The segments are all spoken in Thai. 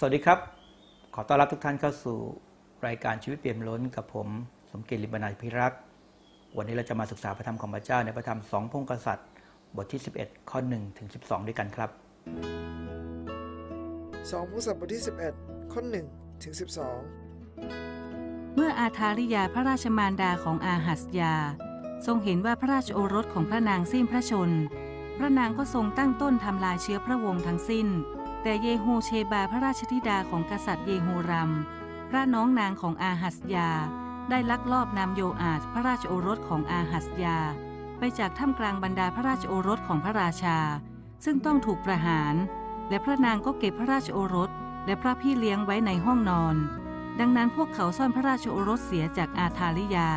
สวัสดีครับ ขอต้อนรับทุกท่านเข้าสู่รายการชีวิตเปี่ยมล้นกับผมสมเกียรติลิบนาพิรักษ์วันนี้เราจะมาศึกษาพระธรรมของพระเจ้าในพระธรรมสองพงกษัตริย์ บทที่ 11 ข้อ1ถึง12 ด้วยกันครับ2พงศบทที่ 11 ข้อ1ถึง12 เมื่ออาธาริยาพระราชมารดาของอาหัสยา ทรงเห็นว่าพระราชโอรสของพระนางสิ้นพระชน พระนางก็ทรงตั้งต้นทำลายเชื้อพระวงศ์ทั้งสิ้น แต่เยโฮเชบาพระราชธิดาของกษัตริย์เยโฮรัม พระน้องนางของอาหัสยา ได้ลักลอบนำโยอาชพระราชโอรสของอาหัสยา ไปจากท่ามกลางบรรดาพระราชโอรสของพระราชา ซึ่งต้องถูกประหาร และพระนางก็เก็บพระราชโอรส และพระพี่เลี้ยงไว้ในห้องนอน ดังนั้นพวกเขาซ่อนพระราชโอรสเสียจากอาธาริยา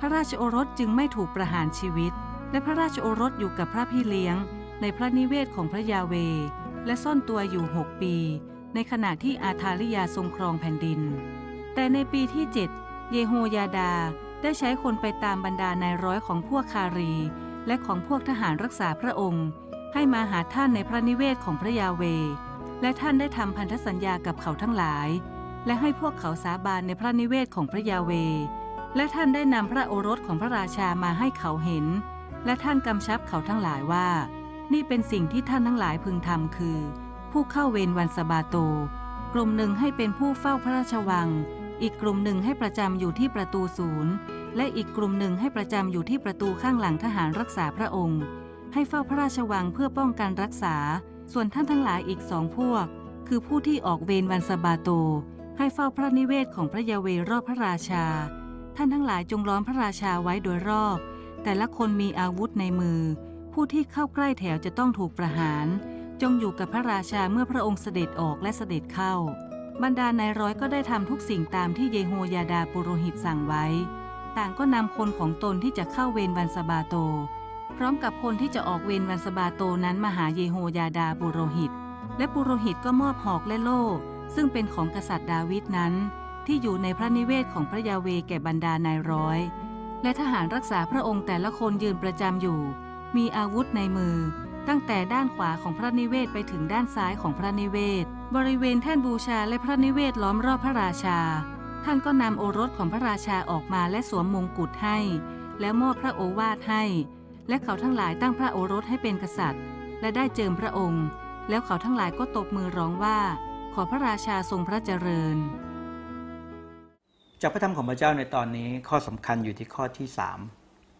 พระราชโอรสจึงไม่ถูกประหารชีวิต และพระราชโอรสอยู่กับพระพี่เลี้ยง ในพระนิเวศของพระยาเว และซ่อนตัวอยู่หกปี ในขณะที่อาธาริยาทรงครองแผ่นดิน แต่ในปีที่เจ็ดเยโฮยาดาได้ใช้คนไปตามบรรดานายร้อยของพวกคารี และของพวกทหารรักษาพระองค์ ให้มาหาท่านในพระนิเวศของพระยาเว และท่านได้ทำพันธสัญญากับเขาทั้งหลาย และให้พวกเขาสาบานในพระนิเวศของพระยาเว และท่านได้นำพระโอรสของพระราชามาให้เขาเห็น และท่านกำชับเขาทั้งหลายว่า นี่เป็นสิ่งที่ท่านทั้งหลายพึงทำคือ ผู้เข้าเวรวันสบาโต กลุ่มหนึ่งให้เป็นผู้เฝ้าพระราชวัง อีกกลุ่มหนึ่งให้ประจำอยู่ที่ประตูศูนย์ และอีกกลุ่มหนึ่งให้ประจำอยู่ที่ประตูข้างหลังทหารรักษาพระองค์ ให้เฝ้าพระราชวังเพื่อป้องกันรักษา ส่วนท่านทั้งหลายอีกสองพวก คือผู้ที่ออกเวรวันสบาโต ให้เฝ้าพระนิเวศของพระยาเวรอบพระราชา ท่านทั้งหลายจงล้อมพระราชาไว้โดยรอบ แต่ละคนมีอาวุธในมือ ผู้ที่เข้าใกล้แถวจะต้องถูกประหาร จงอยู่กับพระราชาเมื่อพระองค์เสด็จออกและเสด็จเข้า บรรดานายร้อยก็ได้ทำทุกสิ่งตามที่เยโฮยาดาปุโรหิตสั่งไว้ ต่างก็นำคนของตนที่จะเข้าเวรวันสะบาโต พร้อมกับคนที่จะออกเวรวันสะบาโตนั้นมาหาเยโฮยาดาปุโรหิต และปุโรหิตก็มอบหอกและโล่ซึ่งเป็นของกษัตริย์ดาวิดนั้น ที่อยู่ในพระนิเวศของพระยาเวแก่บรรดานายร้อย และทหารรักษาพระองค์แต่ละคนยืนประจำอยู่ มีอาวุธในมือ ตั้งแต่ด้านขวาของพระนิเวศไปถึงด้านซ้ายของพระนิเวศ บริเวณแท่นบูชาและพระนิเวศล้อมรอบพระราชา ท่านก็นำโอรสของพระราชาออกมาและสวมมงกุฎให้ แล้วมอบพระโอวาทให้ และเขาทั้งหลายตั้งพระโอรสให้เป็นกษัตริย์ และได้เจิมพระองค์ แล้วเขาทั้งหลายก็ตบมือร้องว่า ขอพระราชาทรงพระเจริญ จากพระธรรมของพระเจ้าในตอนนี้ข้อสำคัญอยู่ที่ข้อที่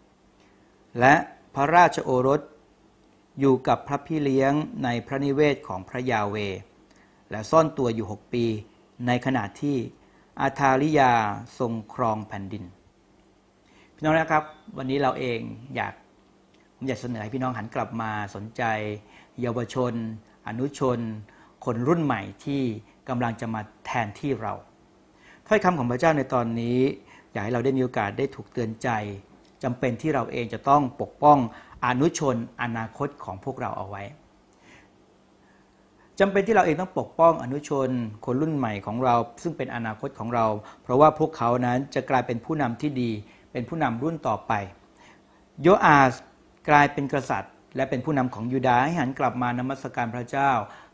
3และ พระราชโอรส อยู่กับพระพี่เลี้ยงในพระนิเวศของพระยาเว และซ่อนตัวอยู่6ปี ในขณะที่อาธาริยาทรงครองแผ่นดิน พี่น้องนะครับ วันนี้เราเองอยากผมอยากเสนอให้พี่น้องหันกลับมาสนใจ เยาวชน อนุชน คนรุ่นใหม่ที่กำลังจะมาแทนที่เราถ้อยคำของพระเจ้าในตอนนี้ อยากให้เราได้มีโอกาสได้ถูกเตือนใจ จำเป็นที่เราเองจะต้องปกป้องอนุชนอนาคตของพวกเราเอาไว้จำเป็นที่เราเองต้องปกป้องอนุชนคนรุ่นใหม่ของเรา ซึ่งเป็นอนาคตของเรา เพราะว่าพวกเขานั้นจะกลายเป็นผู้นำที่ดี เป็นผู้นำรุ่นต่อไป โยอาสกลายเป็นกษัตริย์ และเป็นผู้นำของยูดาห์ให้หันกลับมานมัสการพระเจ้า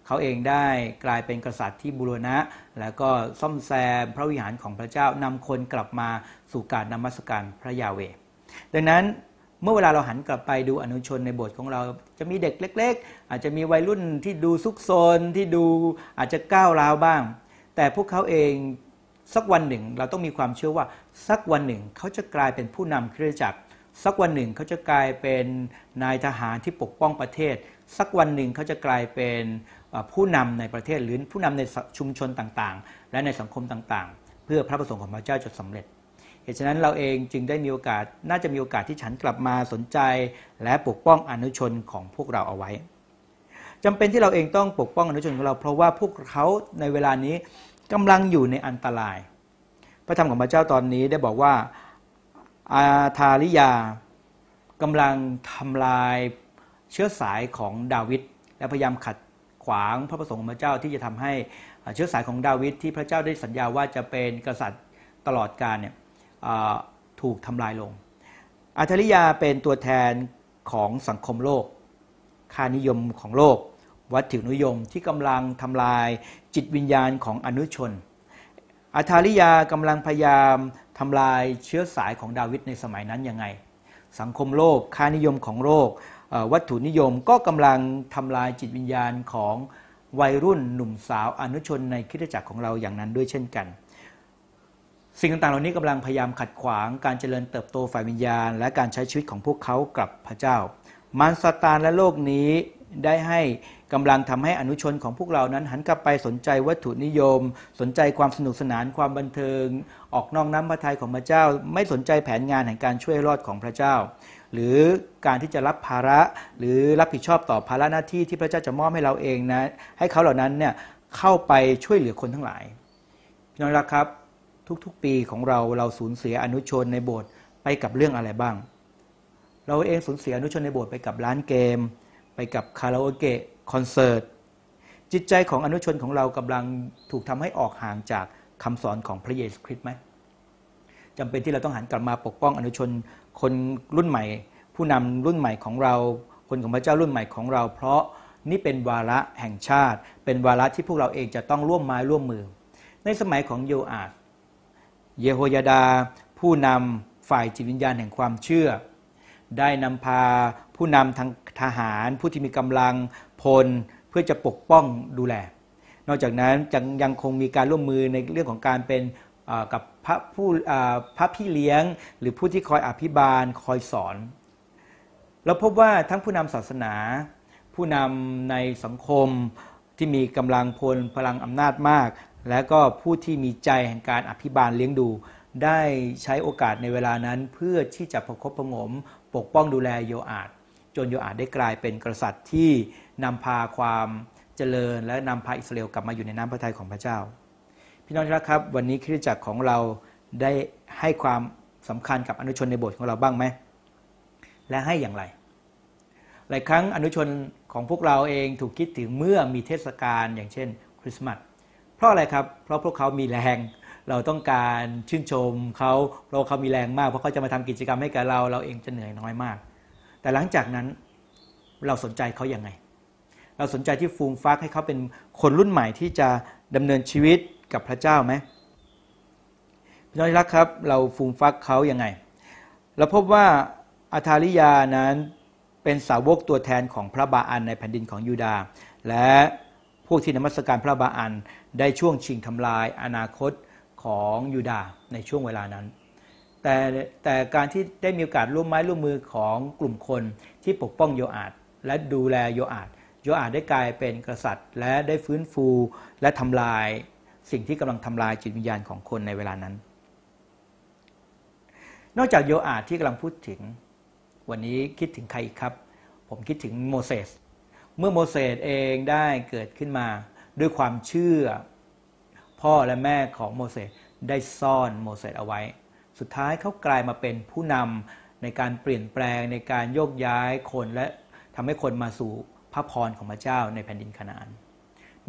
เขาเองได้กลายเป็นกษัตริย์ที่บุรณะ แล้วก็ซ่อมแซมพระวิหารของพระเจ้านำคนกลับมาสู่การนมัสการพระยาเว ดังนั้นเมื่อเวลาเราหันกลับไปดูอนุชนในโบสถ์ของเรา จะมีเด็กเล็ก ๆ อาจจะมีวัยรุ่นที่ดูซุกซนที่ดูอาจจะก้าวร้าวบ้าง แต่พวกเขาเองสักวันหนึ่งเราต้องมีความเชื่อว่า สักวันหนึ่งเขาจะกลายเป็นผู้นำเคริสตจักร สักวันหนึ่งเขาจะกลายเป็นนายทหารที่ปกป้องประเทศ สักวันหนึ่งเขาจะกลายเป็นผู้นำในประเทศหรือผู้นำในชุมชนต่างๆ และในสังคมต่างๆ เพื่อพระประสงค์ของพระเจ้าจะสำเร็จ เหตุฉะนั้นเราเองจึงได้มีโอกาสน่าจะมีโอกาสที่ฉันกลับมาสนใจ และปกป้องอนุชนของพวกเราเอาไว้จำเป็นที่เราเองต้องปกป้องอนุชนของเรา เพราะว่าพวกเขาในเวลานี้กำลังอยู่ในอันตราย พระธรรมของพระเจ้าตอนนี้ได้บอกว่าอาธาริยากำลังทำลายเชื้อสายของดาวิดและพยายามขัดขวางพระประสงค์ของพระเจ้าที่จะทำให้เชื้อสายของดาวิดที่พระเจ้าได้สัญญาว่าจะเป็นกษัตริย์ตลอดกาลเนี่ย ถูกทำลายลง อัธริยาเป็นตัวแทนของสังคมโลก ค่านิยมของโลก วัตถุนิยมที่กำลังทำลายจิตวิญญาณของอนุชนอาธาริยากำลังพยายามทำลายเชื้อสายของดาวิดในสมัยนั้นยังไง สังคมโลก ค่านิยมของโลก วัตถุนิยมก็กำลังทำลายจิตวิญญาณของวัยรุ่นหนุ่มสาวอนุชนในคริสตจักรของเราอย่างนั้นด้วยเช่นกัน สิ่งต่างๆ เหล่านี้กำลังพยายามขัดขวางการเจริญเติบโตฝ่ายวิญญาณ และการใช้ชีวิตของพวกเขากับพระเจ้า มารซาตานและโลกนี้ได้ให้กำลังทำให้อนุชนของพวกเรานั้นหันกลับไปสนใจวัตถุนิยม สนใจความสนุกสนานความบันเทิง ออกนอกน้ำพระทัยของพระเจ้า ไม่สนใจแผนงานแห่งการช่วยรอดของพระเจ้า หรือการที่จะรับภาระหรือรับผิดชอบต่อภาระหน้าที่ที่พระเจ้าจะมอบให้เราเองนะ ให้เขาเหล่านั้นเนี่ยเข้าไปช่วยเหลือคนทั้งหลายพี่น้องรักครับ ทุกๆ ปีของเราเราสูญเสียอนุชนในโบสถ์ไปกับเรื่องอะไรบ้าง เราเองสูญเสียอนุชนในโบสถ์ไปกับร้านเกม ไปกับคาราโอเกะคอนเสิร์ตจิตใจของอนุชนของเรากำลังถูกทำให้ออกห่างจากคำสอนของพระเยซูคริสต์ไหมจำเป็นที่เราต้องหันกลับมาปกป้องอนุชนคนรุ่นใหม่ ผู้นำรุ่นใหม่ของเรา คนของพระเจ้ารุ่นใหม่ของเรา เพราะนี่เป็นวาระแห่งชาติ เป็นวาระที่พวกเราเองจะต้องร่วมไม้ร่วมมือ ในสมัยของโยอาด เยโฮยาดา ผู้นำฝ่ายจิตวิญญาณแห่งความเชื่อ ได้นำพาผู้นำทางทหาร ผู้ที่มีกำลังพลเพื่อจะปกป้องดูแล นอกจากนั้นยังคงมีการร่วมมือในเรื่องของการเป็นกับพระผู้พระพี่เลี้ยง หรือผู้ที่คอยอภิบาลคอยสอน เราพบว่าทั้งผู้นำศาสนา ผู้นำในสังคม ที่มีกำลังพลพลังอำนาจมาก และก็ผู้ที่มีใจแห่งการอภิบาลเลี้ยงดู ได้ใช้โอกาสในเวลานั้น เพื่อที่จะประคบประงม ปกป้องดูแลโยอาดจนโยอาดได้กลายเป็นกษัตริย์ที่นำพาความเจริญ และนำพาอิสราเอลกลับมาอยู่ในน้ำพระทัยของพระเจ้า พี่น้องทครับ วันนี้คริสตจักรของเราได้ให้ความสำคัญกับอนุชนในโบสถ์ของเราบ้างไหมและให้อย่างไร หลายครั้งอนุชนของพวกเราเองถูกคิดถึงเมื่อมีเทศกาลอย่างเช่น คริสต์มาสเพราะอะไรครับ เพราะพวกเขามีแรงเราต้องการชื่นชมเขาเพราะเขามีแรงมากเพราะเขาจะมาทำกิจกรรมให้กับเราเราเองจะเหนื่อยน้อยมาก แต่หลังจากนั้นเราสนใจเขาอย่างไง เราสนใจที่ฟูมฟักให้เขาเป็นคนรุ่นใหม่ที่จะดำเนินชีวิตกับพระเจ้าไหมพี่น้องรักครับ เราฟูมฟักเขาอย่างไง เราพบว่าอาธาริยานั้น เป็นสาวกตัวแทนของพระบาอันในแผ่นดินของยูดาห์และพวกที่นมัสการพระบาอันได้ช่วงชิงทำลายอนาคตของยูดาห์ในช่วงเวลานั้น แต่แต่การที่ได้มีโอกาสร่วมไม้ร่วมมือของกลุ่มคนที่ปกป้องโยอาดและดูแลโยอาดโยอาดได้กลายเป็นกษัตริย์ และได้ฟื้นฟูและทำลายสิ่งที่กำลังทำลายจิตวิญญาณของคนในเวลานั้น นอกจากโยอาดที่กำลังพูดถึง วันนี้คิดถึงใครอีกครับ ผมคิดถึงโมเสสเมื่อโมเสสเองได้เกิดขึ้นมา ด้วยความเชื่อ พ่อและแม่ของโมเสสได้ซ่อนโมเสสเอาไว้ สุดท้ายเขากลายมาเป็นผู้นำในการเปลี่ยนแปลงในการโยกย้ายคนและทำให้คนมาสู่พระพรของพระเจ้าในแผ่นดินคานาอัน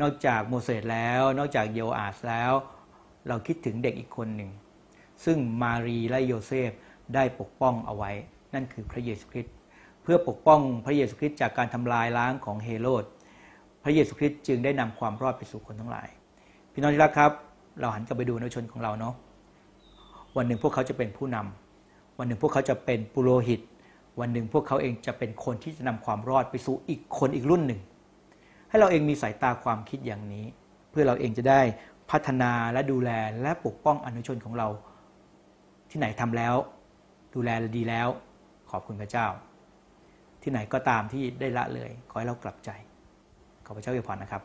นอกจากโมเสสแล้ว นอกจากเยโฮอาชแล้ว เราคิดถึงเด็กอีกคนหนึ่ง ซึ่งมารีและโยเซฟได้ปกป้องเอาไว้ นั่นคือพระเยซูคริสต์เพื่อปกป้องพระเยซูคริสต์จากการทำลายล้างของเฮโรดพระเยซูคริสต์จึงได้นำความรอดไปสู่คนทั้งหลาย พี่น้องที่รักครับ เราหันกลับไปดูนชนของเราเนาะวันหนึ่งพวกเขาจะเป็นผู้นำวันหนึ่งพวกเขาจะเป็นปุโรหิต วันหนึ่งพวกเขาเองจะเป็นคนที่จะนำความรอดไปสู่อีกคนอีกรุ่นหนึ่ง ให้เราเองมีสายตาความคิดอย่างนี้ เพื่อเราเองจะได้พัฒนาและดูแลและปกป้องอนุชนของเรา ที่ไหนทำแล้ว ดูแลดีแล้ว ขอบคุณพระเจ้า ที่ไหนก็ตามที่ได้ละเลย ขอให้เรากลับใจ ขอพระเจ้าอวยพรนะครับ